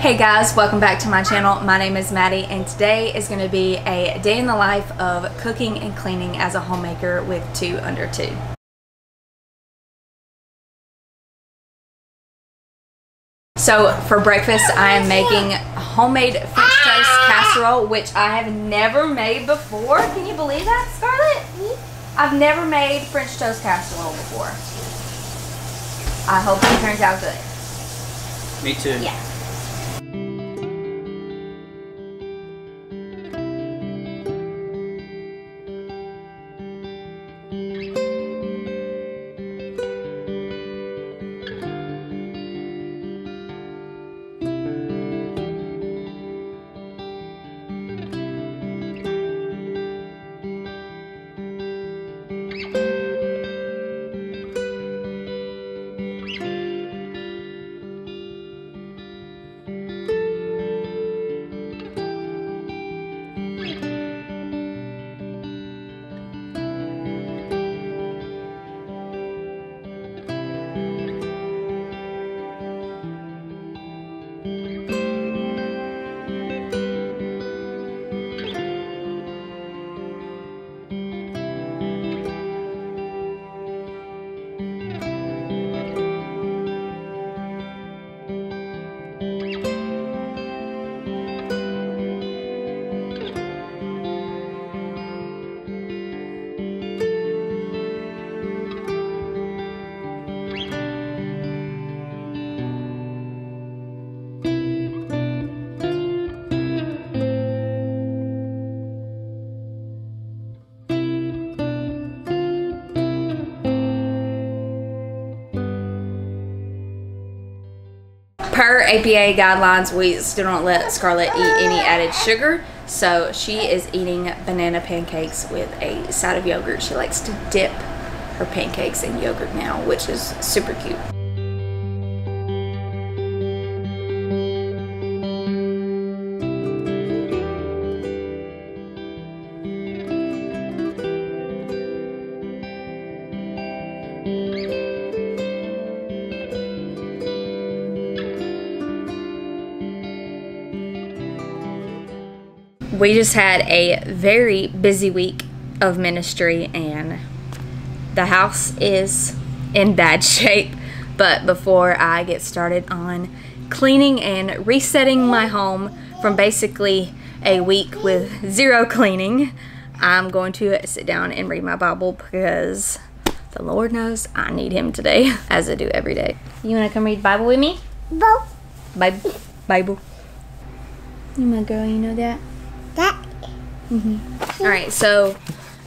Hey guys, welcome back to my channel. My name is Madi and today is going to be a day in the life of cooking and cleaning as a homemaker with two under two. So for breakfast I am making homemade French toast ah! casserole which I have never made before. Can you believe that Scarlett? I've never made French toast casserole before. I hope it turns out good. Me too. Yeah. Per APA guidelines, we still don't let Scarlett eat any added sugar. So she is eating banana pancakes with a side of yogurt. She likes to dip her pancakes in yogurt now, which is super cute. We just had a very busy week of ministry and the house is in bad shape. But before I get started on cleaning and resetting my home from basically a week with zero cleaning, I'm going to sit down and read my Bible because the Lord knows I need Him today, as I do every day. You want to come read Bible with me? Bible. Bible. Bible. You my girl, you know that? That. All right, so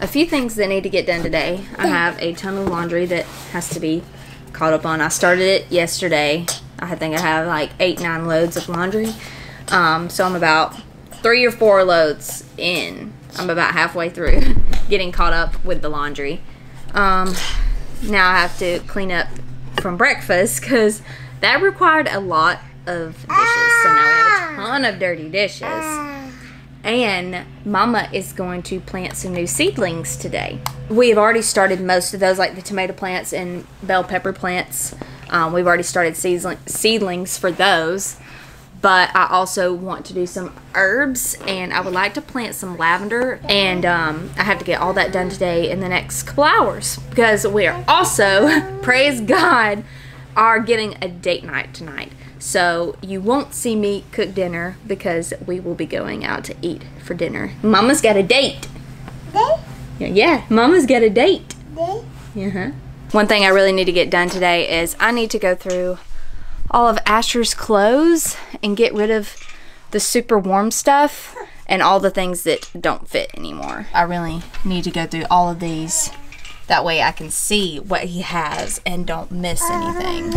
a few things that need to get done today. I have a ton of laundry that has to be caught up on. I started it yesterday. I think I have like eight, nine loads of laundry. Um, so I'm about three or four loads in. I'm about halfway through getting caught up with the laundry. Um, now I have to clean up from breakfast because that required a lot of dishes. So now we have a ton of dirty dishes and mama is going to plant some new seedlings today. We have already started most of those like the tomato plants and bell pepper plants. Um, we've already started seedling, seedlings for those. But i also want to do some herbs and i would like to plant some lavender and um, i have to get all that done today in the next couple hours because we are also praise god are getting a date night tonight so you won't see me cook dinner because we will be going out to eat for dinner. Mama's got a date. Day. Yeah, yeah Mama's got a date. Day. Uh-huh. One thing I really need to get done today is I need to go through all of Asher's clothes and get rid of the super warm stuff and all the things that don't fit anymore. I really need to go through all of these. That way I can see what he has and don't miss anything.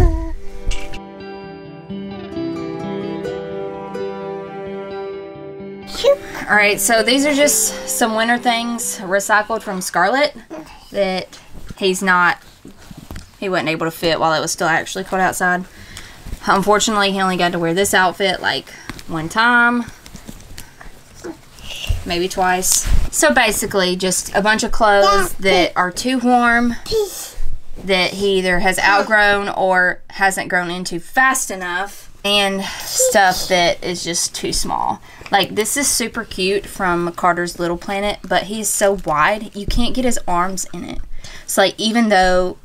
All right, so these are just some winter things recycled from Scarlett that he's not, he wasn't able to fit while it was still actually cold outside. Unfortunately, he only got to wear this outfit like one time, maybe twice. So basically, just a bunch of clothes that are too warm, that he either has outgrown or hasn't grown into fast enough and stuff that is just too small. Like this is super cute from Carter's Little Planet, but he's so wide, you can't get his arms in it. So like even though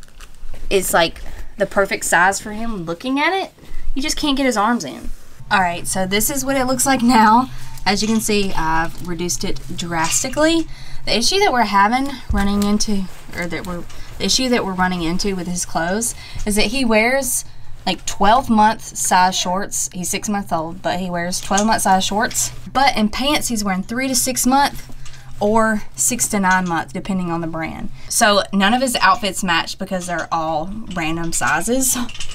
it's like the perfect size for him looking at it, you just can't get his arms in. All right, so this is what it looks like now. As you can see, I've reduced it drastically. The issue that we're having running into, or that we're, the issue that we're running into with his clothes is that he wears like 12 month size shorts. He's six months old, but he wears 12 month size shorts. But in pants, he's wearing three to six month or six to nine month, depending on the brand. So none of his outfits match because they're all random sizes.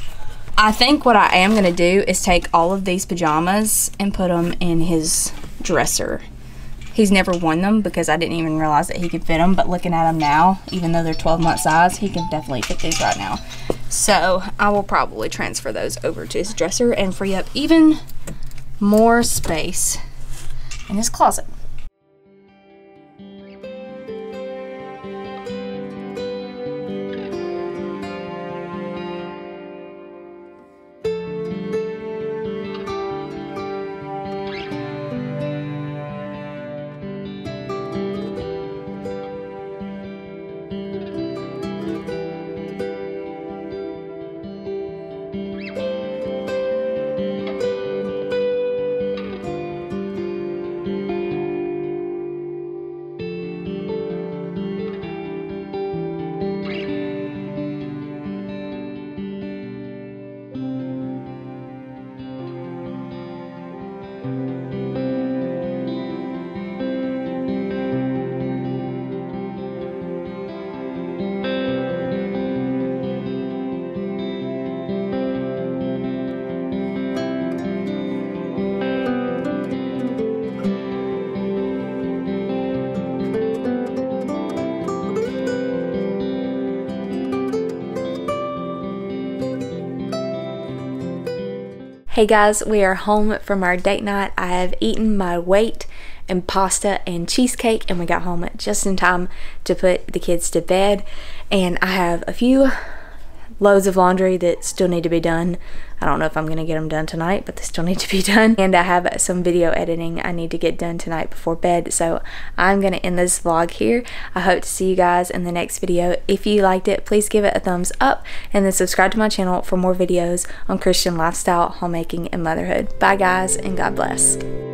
I think what I am gonna do is take all of these pajamas and put them in his dresser. He's never worn them because I didn't even realize that he could fit them, but looking at them now, even though they're 12 month size, he can definitely fit these right now. So I will probably transfer those over to his dresser and free up even more space in his closet. Hey guys, we are home from our date night. I have eaten my weight in pasta and cheesecake and we got home just in time to put the kids to bed. And I have a few loads of laundry that still need to be done. I don't know if I'm going to get them done tonight, but they still need to be done. And I have some video editing I need to get done tonight before bed. So I'm going to end this vlog here. I hope to see you guys in the next video. If you liked it, please give it a thumbs up and then subscribe to my channel for more videos on Christian lifestyle, homemaking, and motherhood. Bye guys and God bless.